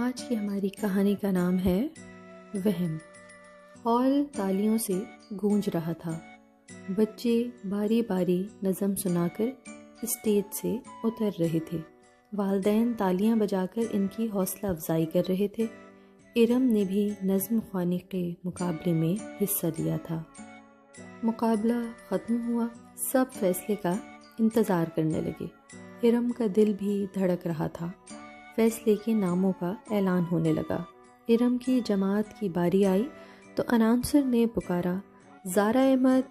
आज की हमारी कहानी का नाम है वहम। हॉल तालियों से गूंज रहा था। बच्चे बारी बारी नज़म सुनाकर स्टेज से उतर रहे थे। वालदेन तालियाँ बजाकर इनकी हौसला अफजाई कर रहे थे। इरम ने भी नज़म खानी के मुकाबले में हिस्सा लिया था। मुकाबला ख़त्म हुआ। सब फैसले का इंतज़ार करने लगे। इरम का दिल भी धड़क रहा था। फैसले के नामों का ऐलान होने लगा। इरम की जमात की बारी आई तो अनाउंसर ने पुकारा, जारा अहमद,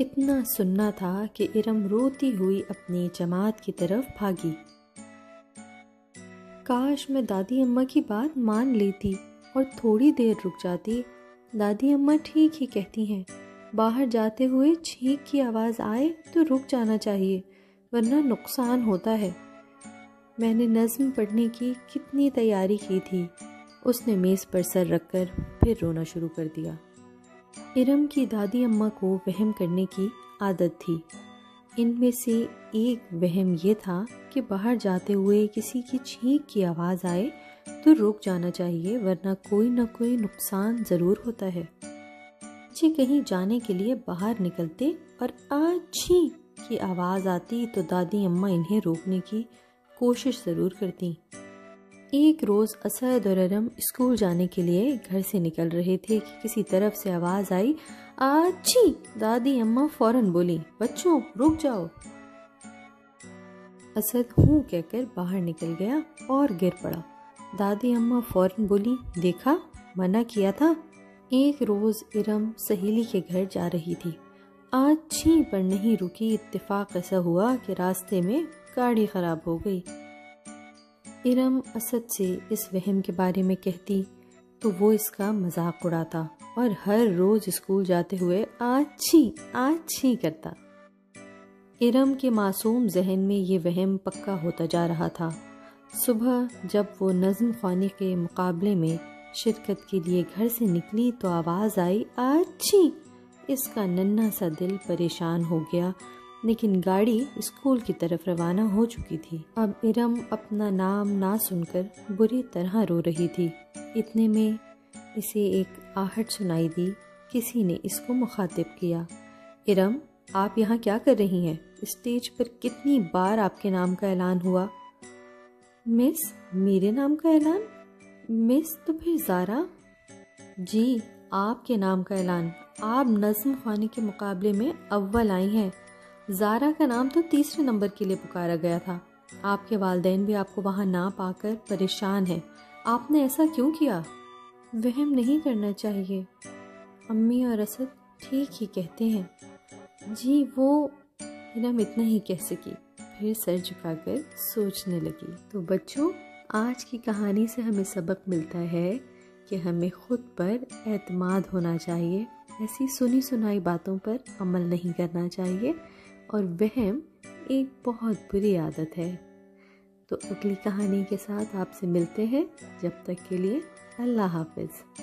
इतना सुनना था कि इरम रोती हुई अपनी जमात की तरफ़ भागी। काश मैं दादी अम्मा की बात मान लेती और थोड़ी देर रुक जाती। दादी अम्मा ठीक ही कहती हैं, बाहर जाते हुए छींक की आवाज़ आए तो रुक जाना चाहिए, वरना नुकसान होता है। मैंने नज़म पढ़ने की कितनी तैयारी की थी। उसने मेज़ पर सर रखकर फिर रोना शुरू कर दिया। इरम की दादी अम्मा को वहम करने की आदत थी। इनमें से एक वहम ये था कि बाहर जाते हुए किसी की छींक की आवाज़ आए तो रुक जाना चाहिए, वरना कोई ना कोई नुकसान ज़रूर होता है। बच्चे कहीं जाने के लिए बाहर निकलते और आछी की आवाज़ आती तो दादी अम्मा इन्हें रोकने की कोशिश ज़रूर करती। एक रोज़ असद और अरम स्कूल जाने के लिए घर से निकल रहे थे कि किसी तरफ़ से आवाज़ आई अच्छी दादी, अम्मा फ़ौरन बोली, बच्चों, रुक जाओ। असद हूँ कहकर बाहर निकल गया और गिर पड़ा। दादी, अम्मा फ़ौरन बोली, देखा, मना किया था? एक रोज़ इरम सहेली के घर जा रही थी। आज छी पर नहीं रुकी इत्तेफाक ऐसा हुआ कि रास्ते में गाड़ी ख़राब हो गई। इरम असद से इस वहम के बारे में कहती तो वो इसका मज़ाक उड़ाता और हर रोज स्कूल जाते हुए आछी आछी करता। इरम के मासूम जहन में ये वहम पक्का होता जा रहा था। सुबह जब वो नज्म खानी के मुकाबले में शिरकत के लिए घर से निकली तो आवाज़ आई, आछी! इसका नन्ना सा दिल परेशान हो गया लेकिन गाड़ी स्कूल की तरफ़ रवाना हो चुकी थी। अब इरम अपना नाम ना सुनकर बुरी तरह रो रही थी। इतने में इसे एक आहट सुनाई दी। किसी ने इसको मुखातिब किया। इरम, आप यहाँ क्या कर रही हैं? स्टेज पर कितनी बार आपके नाम का ऐलान हुआ? मिस, मेरे नाम का ऐलान? मिस तो फिर ज़ारा। जी, आपके नाम का ऐलान। आप नज्म खानी के मुकाबले में अव्वल आई हैं। जारा का नाम तो तीसरे नंबर के लिए पुकारा गया था। आपके वालदेन भी आपको वहाँ ना पाकर परेशान हैं। आपने ऐसा क्यों किया? वहम नहीं करना चाहिए। अम्मी और असद ठीक ही कहते हैं। जी, वो इनम इतना ही कह सकी। फिर सर झुकाकर सोचने लगी। तो बच्चों, आज की कहानी से हमें सबक मिलता है कि हमें खुद पर एतमाद होना चाहिए। ऐसी सुनी सुनाई बातों पर अमल नहीं करना चाहिए। और वहम एक बहुत बुरी आदत है। तो अगली कहानी के साथ आपसे मिलते हैं। जब तक के लिए अल्लाह हाफिज़।